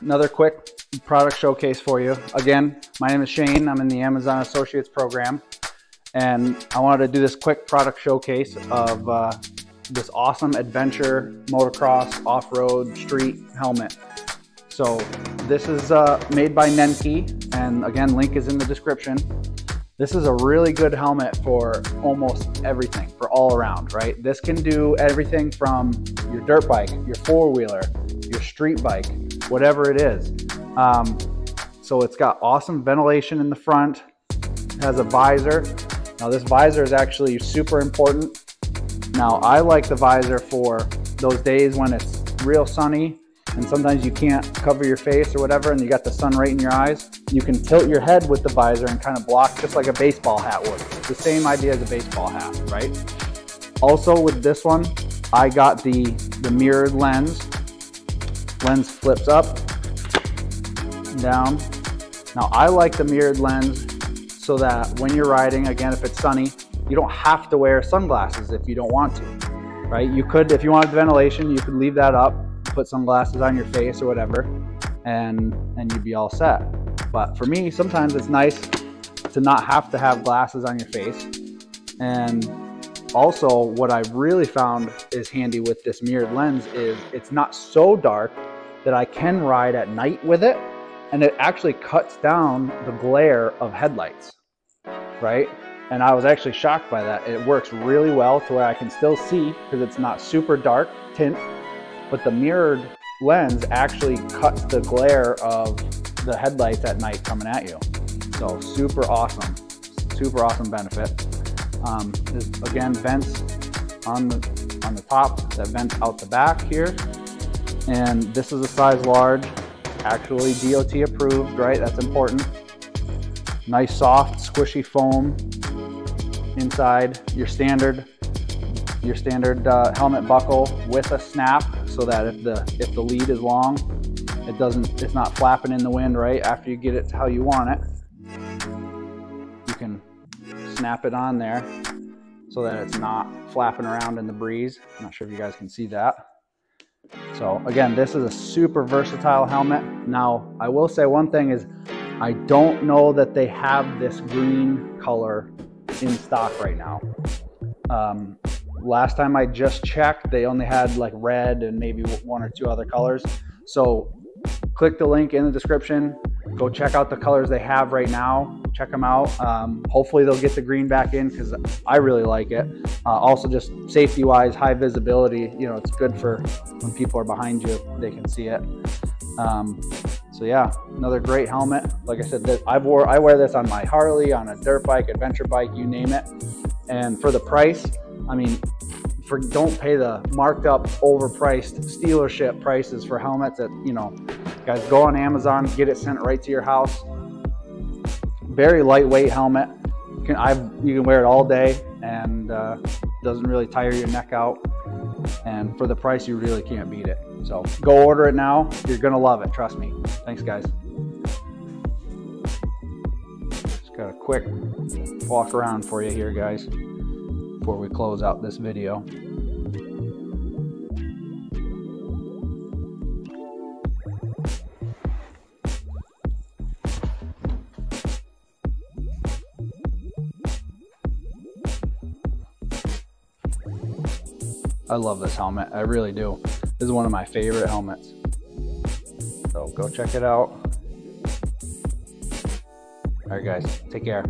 another quick product showcase for you. Again, my name is Shane. I'm in the Amazon Associates program. And I wanted to do this quick product showcase of uh, this awesome adventure motocross off-road street helmet. So this is uh, made by Nenki, and again, link is in the description. This is a really good helmet for almost everything, for all around, right? This can do everything from your dirt bike, your four-wheeler, your street bike, whatever it is. Um, so it's got awesome ventilation in the front, has a visor. Now this visor is actually super important. Now I like the visor for those days when it's real sunny and sometimes you can't cover your face or whatever and you got the sun right in your eyes, you can tilt your head with the visor and kind of block just like a baseball hat would. It's the same idea as a baseball hat, right? Also with this one, I got the, the mirrored lens. Lens flips up, down. Now I like the mirrored lens so that when you're riding, again, if it's sunny, you don't have to wear sunglasses if you don't want to, right? You could, if you wanted ventilation, you could leave that up put sunglasses on your face or whatever, and and you'd be all set. But for me, sometimes it's nice to not have to have glasses on your face. And also, what I've really found is handy with this mirrored lens is it's not so dark that I can ride at night with it, and it actually cuts down the glare of headlights, right? And I was actually shocked by that. It works really well to where I can still see because it's not super dark tint but the mirrored lens actually cuts the glare of the headlights at night coming at you. So super awesome, super awesome benefit. Um, again, vents on the, on the top that vent out the back here. And this is a size large, actually DOT approved, right? That's important. Nice soft, squishy foam inside your standard your standard uh, helmet buckle with a snap so that if the if the lead is long, it doesn't it's not flapping in the wind right after you get it how you want it. You can snap it on there so that it's not flapping around in the breeze. I'm not sure if you guys can see that. So again, this is a super versatile helmet. Now, I will say one thing is I don't know that they have this green color in stock right now. Um, Last time I just checked, they only had like red and maybe one or two other colors. So click the link in the description. Go check out the colors they have right now. Check them out. Um, hopefully they'll get the green back in because I really like it. Uh, also, just safety wise, high visibility. You know, it's good for when people are behind you, they can see it. Um, so yeah, another great helmet. Like I said, I wore I wear this on my Harley, on a dirt bike, adventure bike, you name it. And for the price, I mean, for don't pay the marked up, overpriced stealership prices for helmets that, you know, guys go on Amazon, get it sent right to your house. Very lightweight helmet. You can, I've, you can wear it all day and uh, doesn't really tire your neck out. And for the price, you really can't beat it. So go order it now. You're going to love it. Trust me. Thanks, guys. Just got a quick walk around for you here, guys before we close out this video. I love this helmet. I really do. This is one of my favorite helmets. So go check it out. All right, guys, take care.